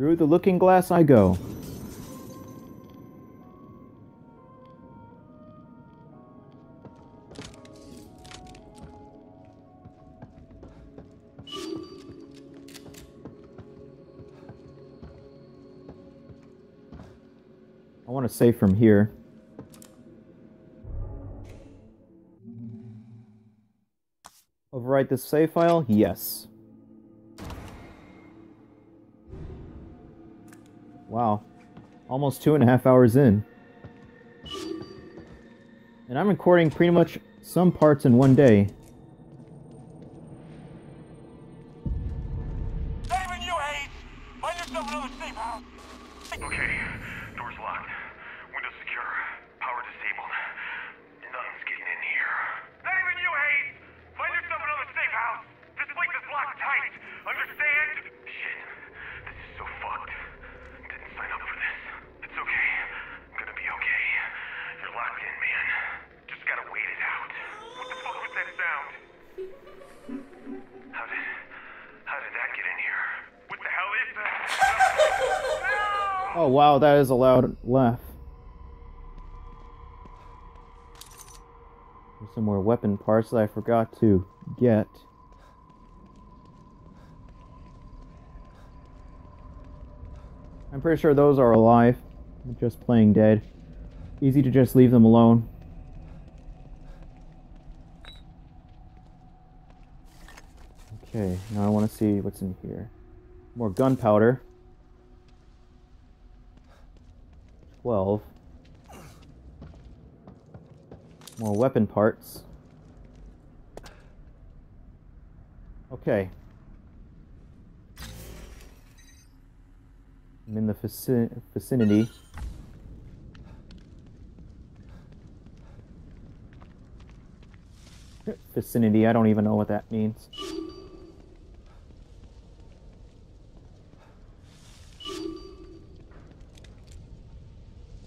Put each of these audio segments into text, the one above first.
Through the looking glass I go. I want to save from here. Overwrite this save file? Yes. Wow. Almost two and a half hours in. And I'm recording pretty much some parts in one day. David, you hate! Find yourself another Oh wow, that is a loud laugh. There's some more weapon parts that I forgot to get. I'm pretty sure those are alive. Just playing dead. Easy to just leave them alone. Okay, now I want to see what's in here. More gunpowder. 12. More weapon parts. Okay. I'm in the vici- vicinity. Vicinity, I don't even know what that means.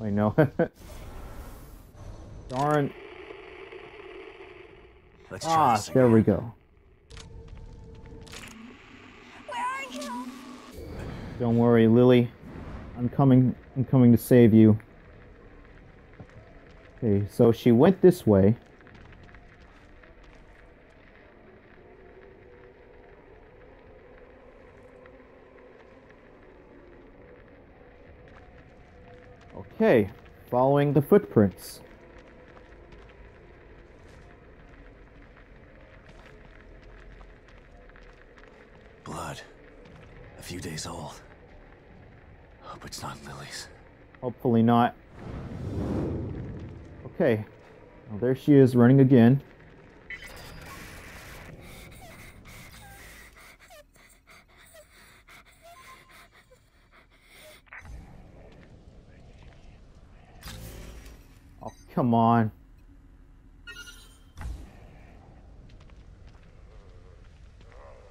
Wait, no. Darn. Let's try Ah, this there we go. Where are you? Don't worry, Lily. I'm coming. I'm coming to save you. Okay, so she went this way. Okay, following the footprints. Blood. A few days old. Hope it's not Lily's. Hopefully not. Okay. Well, there she is running again. Oh, come on.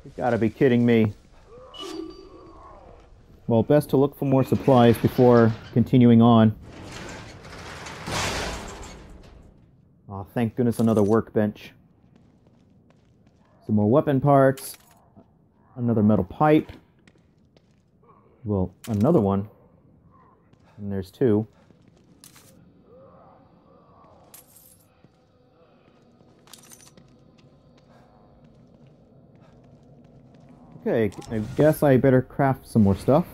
You gotta be kidding me. Well, best to look for more supplies before continuing on. Oh, thank goodness another workbench. Some more weapon parts. Another metal pipe. Well, another one. And there's two. Okay, I guess I better craft some more stuff.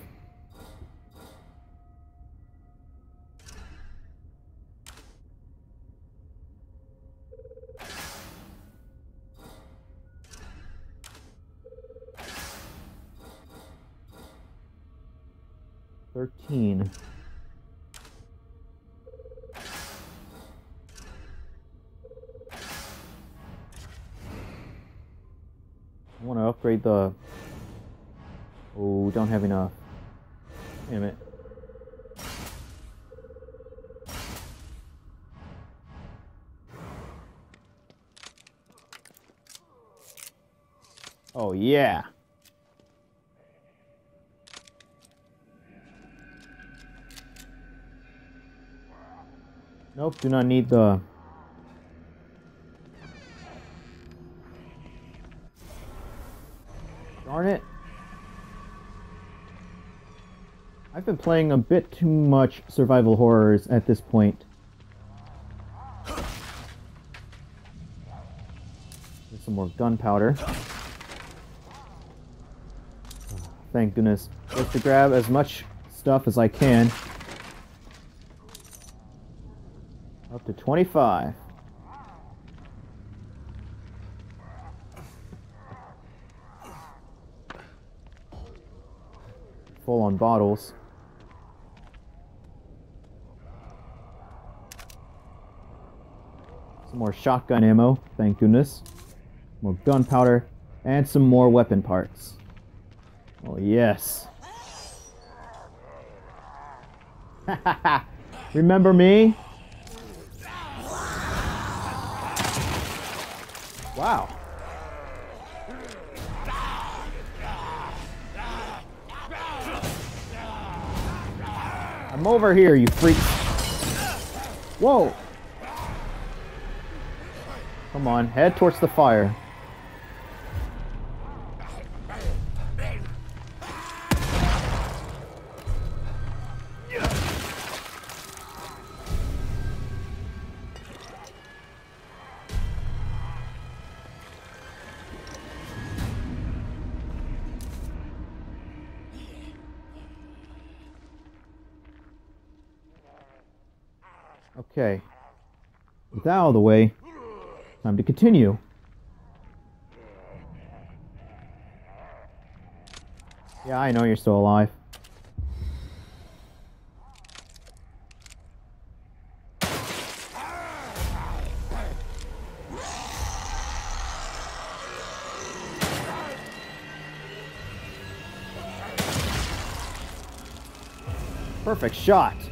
Thirteen. I want to upgrade the. Don't have enough. Damn it. Oh, yeah. Nope, do not need the. Darn it. I've been playing a bit too much survival horrors at this point. There's some more gunpowder. Thank goodness. Just to grab as much stuff as I can. Up to 25. Full on bottles. More shotgun ammo, thank goodness. More gunpowder, and some more weapon parts. Oh, yes. Remember me? Wow. I'm over here, you freak. Whoa. Come on, head towards the fire. Okay. With that out of the way, time to continue. Yeah, I know you're still alive. Perfect shot.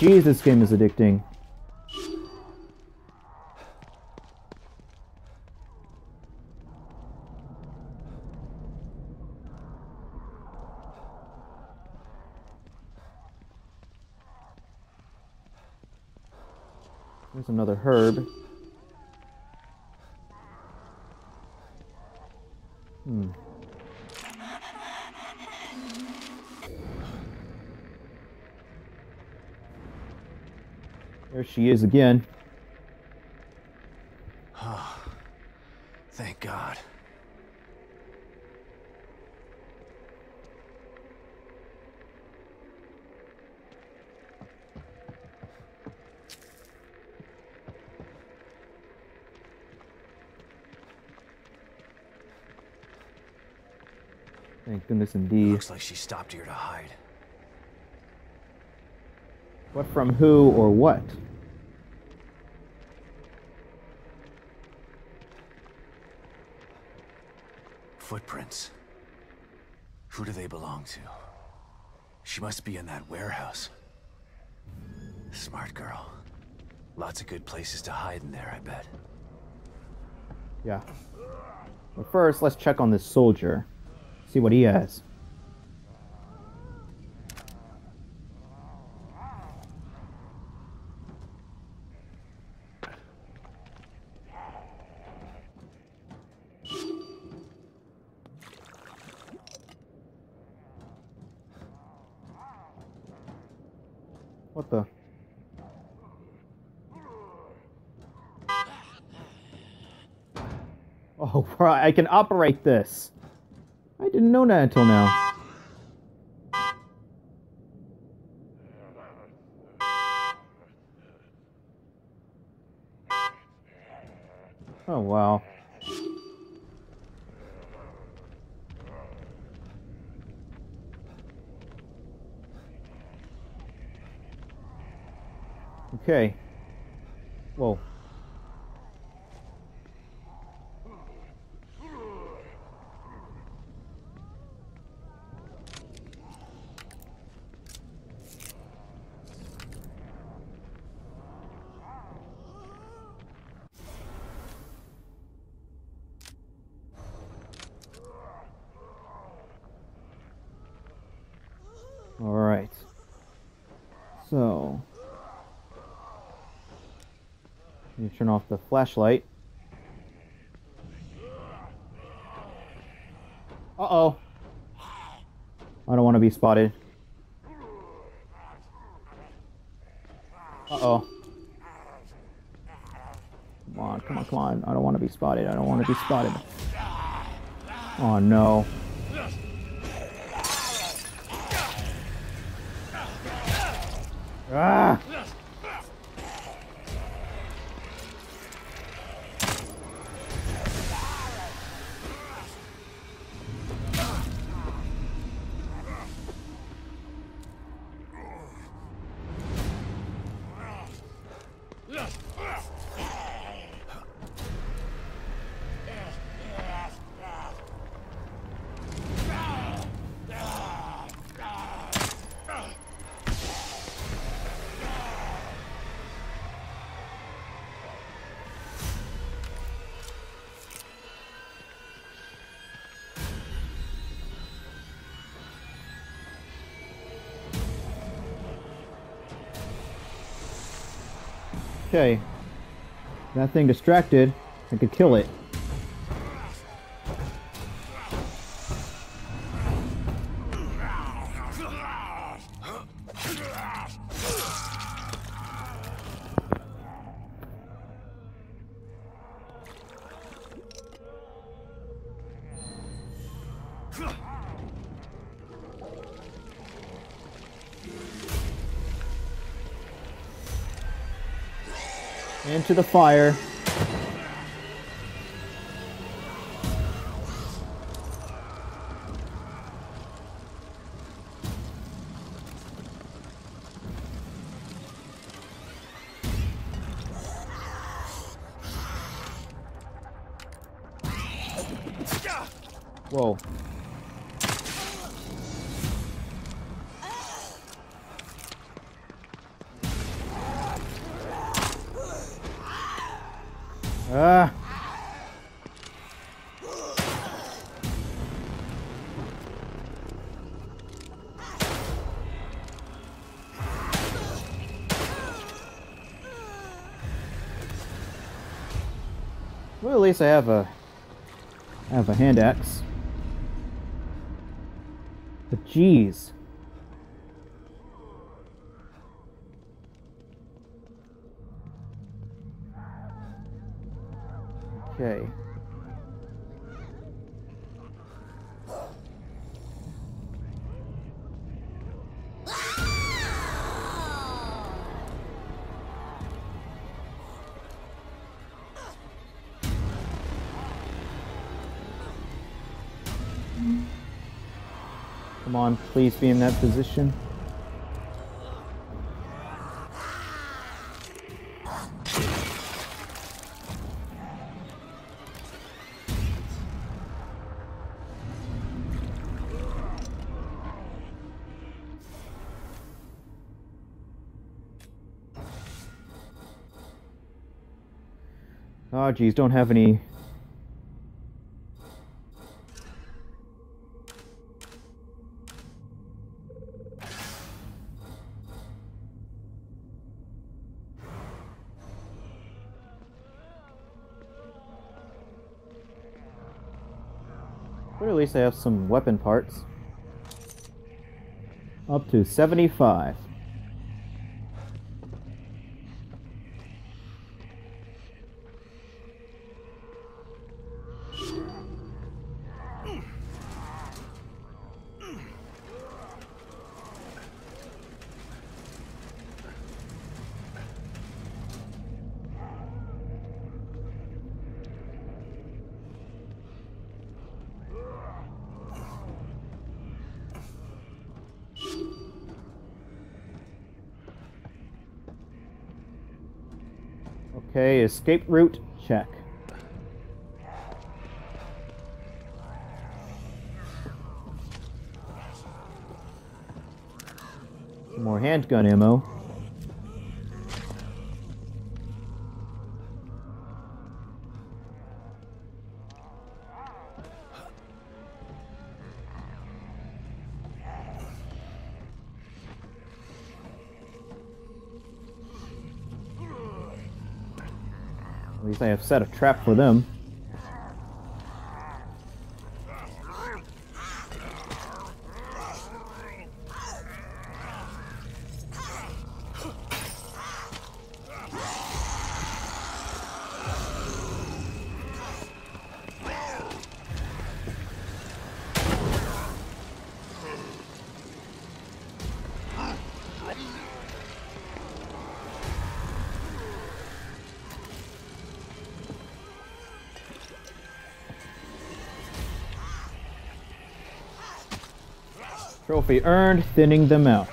Jeez, this game is addicting. There's another herb. Hmm. There she is again. Thank God. Thank goodness indeed. Looks like she stopped here to hide. What from who or what? Footprints. Who do they belong to? She must be in that warehouse. Smart girl. Lots of good places to hide in there, I bet. Yeah. But first, let's check on this soldier. See what he has. What the? Oh, right, I can operate this. I didn't know that until now. Oh, wow. Okay. You turn off the flashlight. Uh oh. I don't want to be spotted. Uh oh. Come on, come on, come on. I don't want to be spotted. I don't want to be spotted. Oh no. Ah! Okay. That thing distracted. I could kill it. Into the fire. I have a I have a hand axe. But jeez. Okay. Come on, please be in that position. Oh geez, don't have any But at least I have some weapon parts. Up to 75. Okay, escape route, check. More handgun ammo. Least I have set a trap for them. Trophy earned, thinning them out.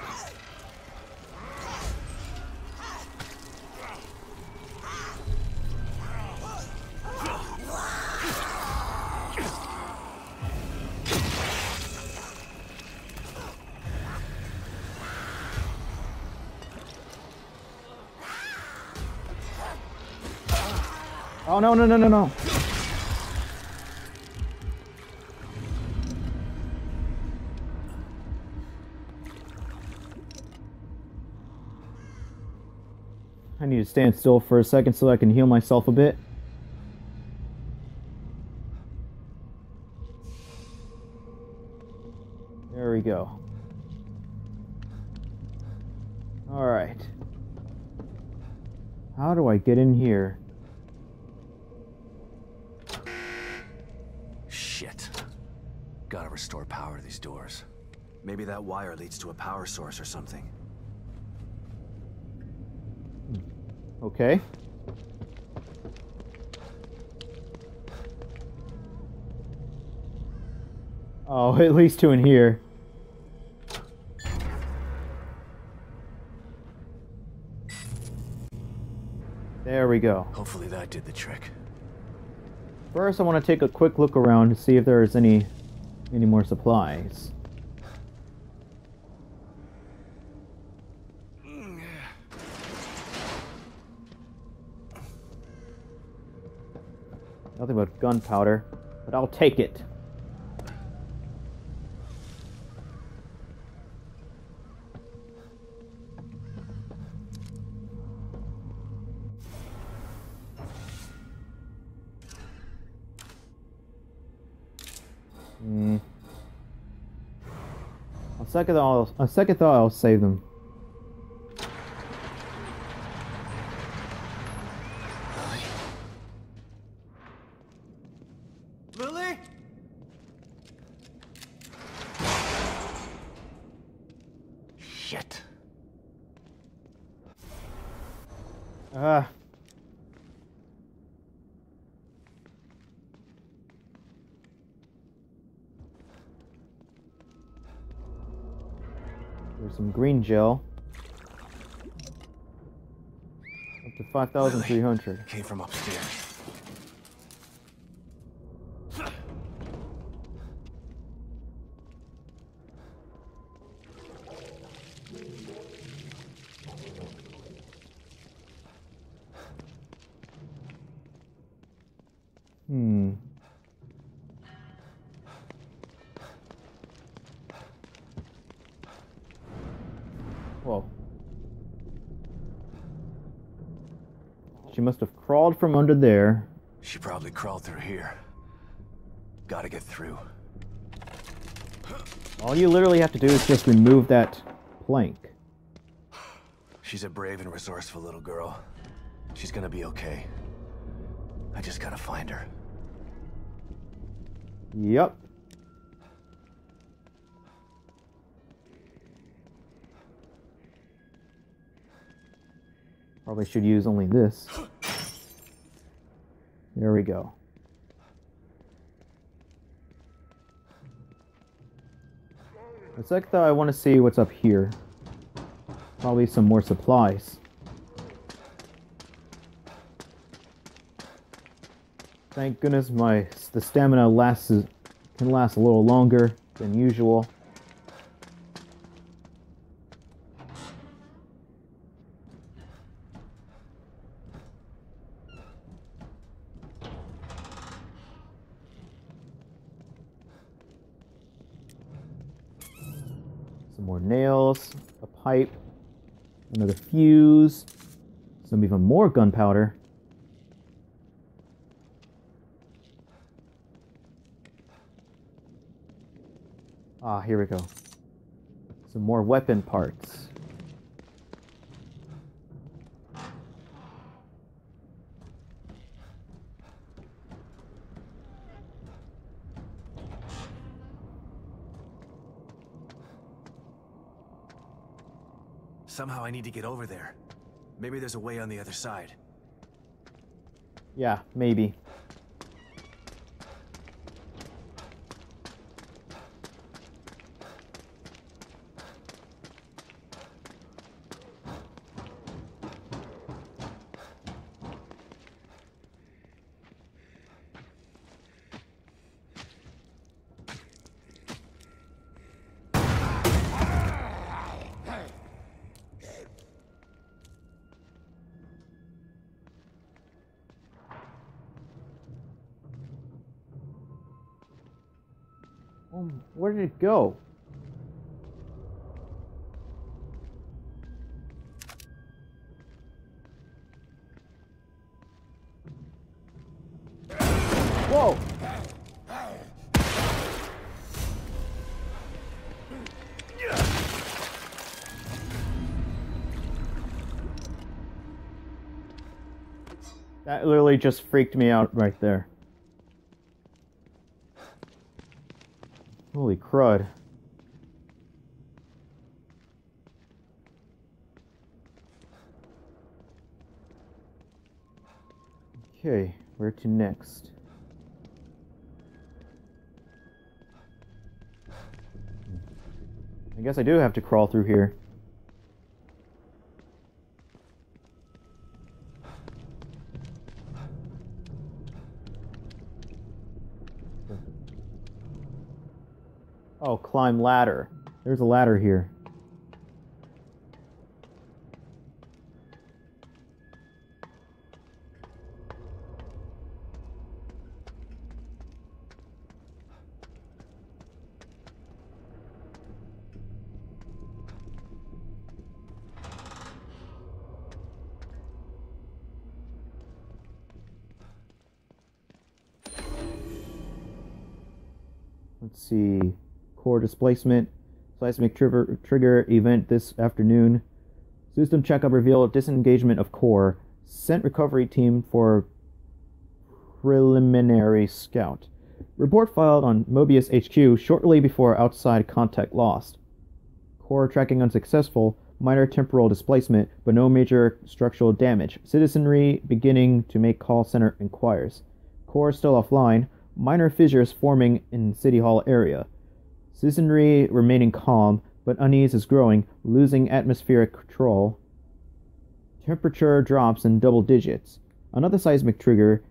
Oh no no no no no! Stand still for a second so I can heal myself a bit. There we go. Alright. How do I get in here? Shit. Gotta restore power to these doors. Maybe that wire leads to a power source or something. Okay. Oh, at least two in here. There we go. Hopefully that did the trick. First, I want to take a quick look around to see if there's any any more supplies. Nothing but gunpowder, but I'll take it. Hmm. On second thought, on second thought, I'll save them. Lily? Shit. Ah. There's some green gel. Up to 5,300. Came from upstairs. She must have crawled from under there. She probably crawled through here. Gotta get through. All you literally have to do is just remove that plank. She's a brave and resourceful little girl. She's gonna be okay. I just gotta find her. Yep. Probably should use only this. There we go. It's like though I want to see what's up here. Probably some more supplies. Thank goodness my the stamina lasts can last a little longer than usual. some more nails, a pipe, another fuse, some even more gunpowder. Ah, here we go. Some more weapon parts. I need to get over there. Maybe there's a way on the other side. Yeah, maybe. Where did it go? Whoa! That literally just freaked me out right there. Crud. Okay, where to next? I guess I do have to crawl through here. Oh, climb ladder. There's a ladder here. Displacement. Seismic trigger, trigger event this afternoon. System checkup revealed disengagement of core. Sent recovery team for preliminary scout. Report filed on Mobius HQ shortly before outside contact lost. Core tracking unsuccessful. Minor temporal displacement, but no major structural damage. Citizenry beginning to make call center inquires. Core still offline. Minor fissures forming in City Hall area. Citizenry remaining calm, but unease is growing, losing atmospheric control. Temperature drops in double digits. Another seismic trigger.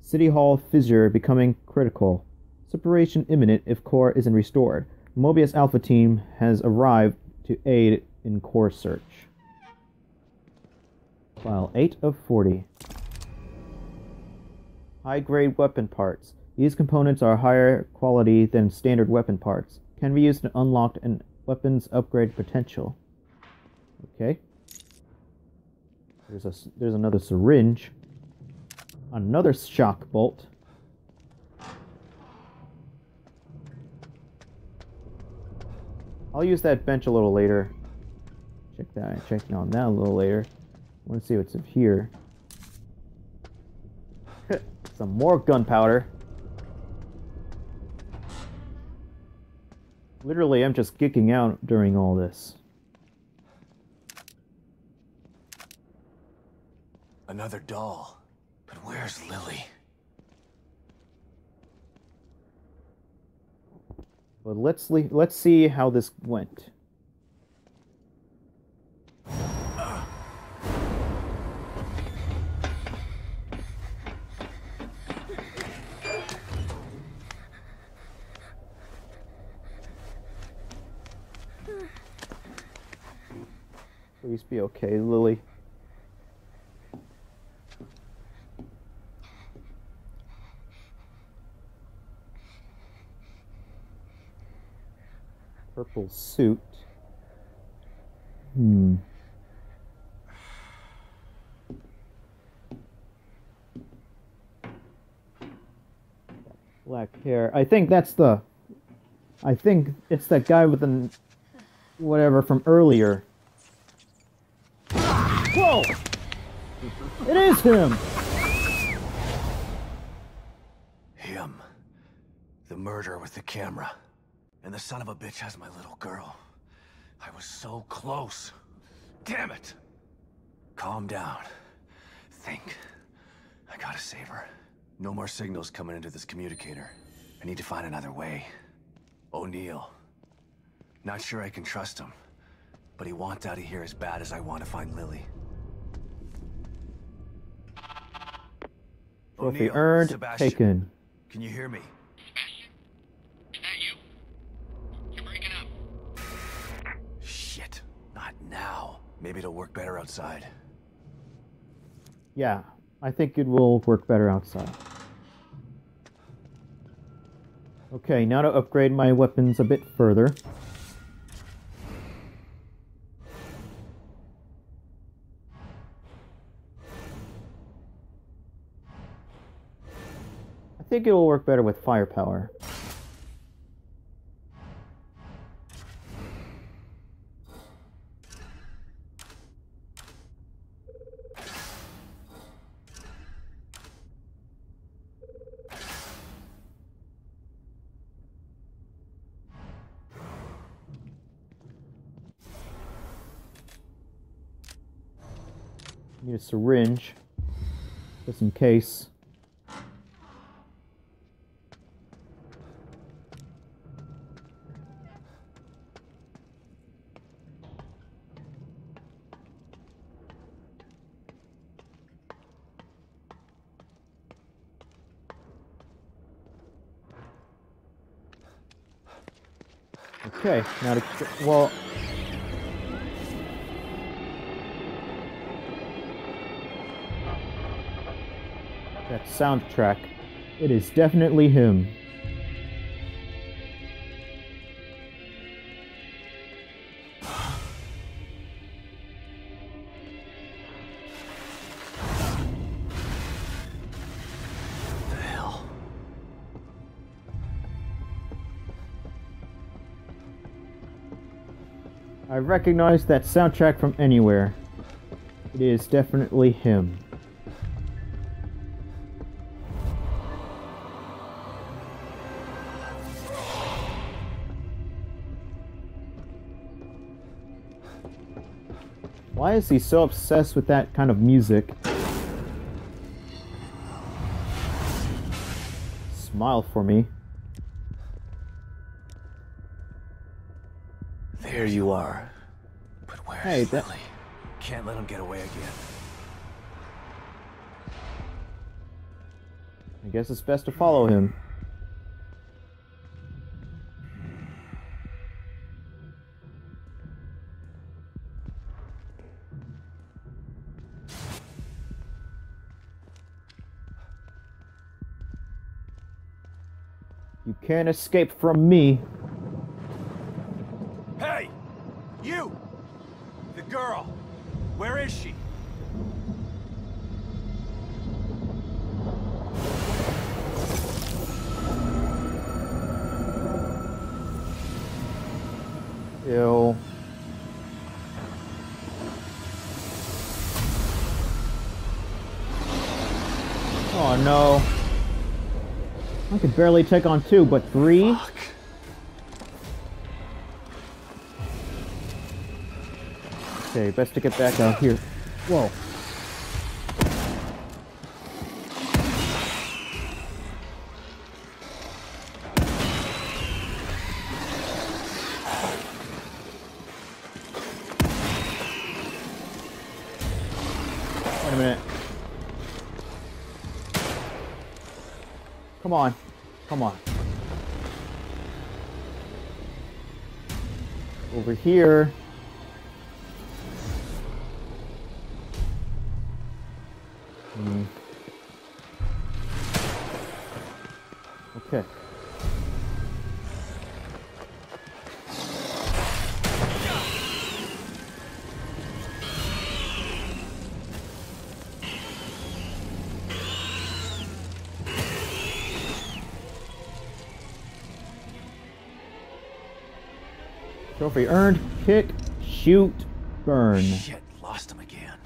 City Hall fissure becoming critical. Separation imminent if core isn't restored. Mobius Alpha team has arrived to aid in core search. File 8 of 40. High grade weapon parts. These components are higher quality than standard weapon parts. Can be used to unlock an weapon's upgrade potential. Okay. There's a there's another syringe. Another shock bolt. I'll use that bench a little later. Check that. Check on that a little later. Want to see what's up here. Some more gunpowder. Literally, I'm just geeking out during all this. Another doll. But where's Lily? But let's le- let's see how this went. Please be okay, Lily. Purple suit. Hmm. Black hair. I think that's the I think it's that guy with the whatever from earlier. It is him! Him. The murderer with the camera. And the son of a bitch has my little girl. I was so close. Damn it! Calm down. Think. I gotta save her. No more signals coming into this communicator. I need to find another way. O'Neal. Not sure I can trust him. But he wants out of here as bad as I want to find Lily. Trophy O'Neal, earned, Sebastian. taken. Can you hear me? Is that you? You're breaking up. Shit. Not now. Maybe it'll work better outside. Yeah, I think it will work better outside. Okay, now to upgrade my weapons a bit further. Think it will work better with firepower. Need a syringe, just in case. Okay, now to well. That soundtrack. It is definitely him. Recognize that soundtrack from anywhere. It is definitely him. Why is he so obsessed with that kind of music? Smile for me. There you are. Hey, that-? Can't let him get away again. I guess it's best to follow him. You can't escape from me. Hey! You! The girl! Where is she? Ew. Oh no. I could barely take on two, but three? Fuck. Okay, best to get back out here. Whoa. Wait a minute. Come on. Come on. Over here. Trophy earned. Kick, shoot, burn. Shit, lost him again.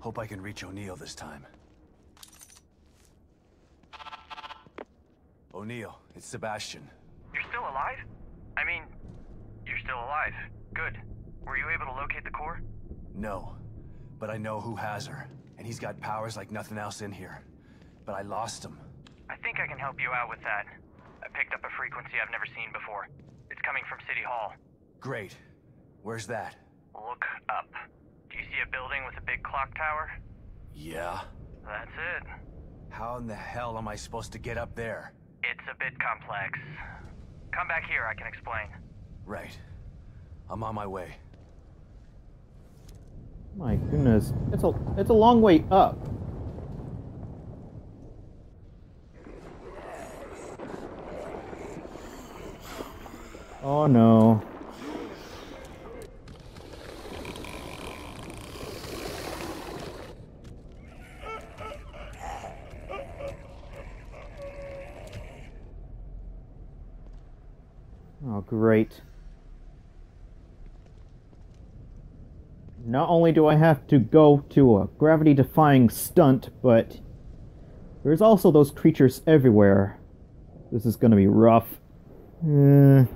Hope I can reach O'Neal this time. O'Neal, it's Sebastian. You're still alive? I mean, you're still alive. Good. Were you able to locate the core? No, but I know who has her, and he's got powers like nothing else in here. But I lost him. I think I can help you out with that. I picked up a frequency I've never seen before. It's coming from City Hall. Great. Where's that? Look up. Do you see a building with a big clock tower? Yeah? That's it. How in the hell am I supposed to get up there? It's a bit complex. Come back here, I can explain. Right. I'm on my way. My goodness, it's a it's a long way up. Oh no. Oh great. Not only do I have to go to a gravity defying stunt, but there's also those creatures everywhere. This is gonna be rough. Eh.